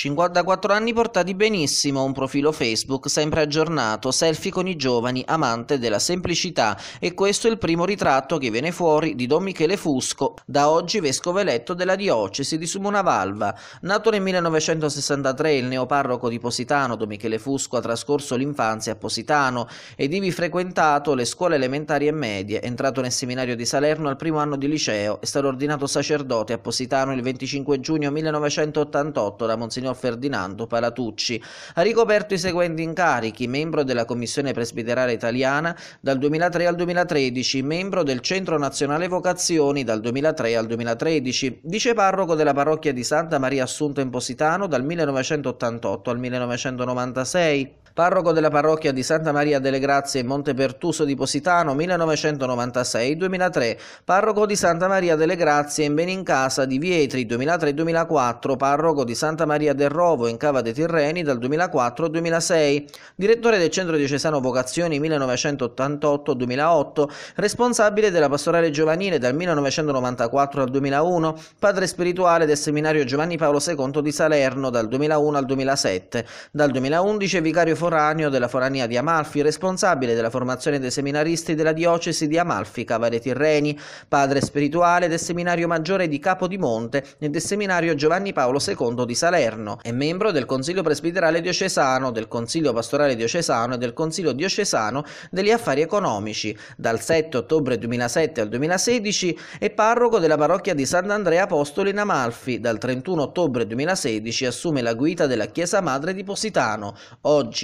54 anni portati benissimo, un profilo Facebook sempre aggiornato, selfie con i giovani, amante della semplicità e questo è il primo ritratto che viene fuori di Don Michele Fusco, da oggi vescovo eletto della diocesi di Sumunavalva. Nato nel 1963, il neoparroco di Positano, Don Michele Fusco, ha trascorso l'infanzia a Positano ed ivi frequentato le scuole elementari e medie, entrato nel seminario di Salerno al primo anno di liceo, è stato ordinato sacerdote a Positano il 25 giugno 1988 da Monsignor Monsignor Ferdinando Palatucci. Ha ricoperto i seguenti incarichi, membro della Commissione Presbiterale Italiana dal 2003 al 2013, membro del Centro Nazionale Vocazioni dal 2003 al 2013, viceparroco della parrocchia di Santa Maria Assunta in Positano dal 1988 al 1996, parroco della parrocchia di Santa Maria delle Grazie in Montepertuso di Positano 1996-2003, parroco di Santa Maria delle Grazie in Benincasa di Vietri 2003-2004, parroco di Santa Maria del Rovo in Cava dei Tirreni dal 2004 al 2006, direttore del Centro Diocesano Vocazioni 1988-2008, responsabile della pastorale giovanile dal 1994 al 2001, padre spirituale del Seminario Giovanni Paolo II di Salerno dal 2001 al 2007, dal 2011 vicario foraneo della forania di Amalfi, responsabile della formazione dei seminaristi della diocesi di Amalfi, Cavale Tirreni, padre spirituale del seminario maggiore di Capodimonte e del seminario Giovanni Paolo II di Salerno, è membro del Consiglio Presbiterale Diocesano, del Consiglio Pastorale Diocesano e del Consiglio Diocesano degli Affari Economici. Dal 7 ottobre 2007 al 2016 è parroco della parrocchia di Sant'Andrea Apostolo in Amalfi. Dal 31 ottobre 2016 assume la guida della Chiesa Madre di Positano.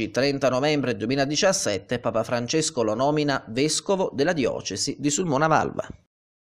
Oggi 30 novembre 2017 Papa Francesco lo nomina vescovo della diocesi di Sulmona Valva.